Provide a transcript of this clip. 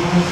Amen.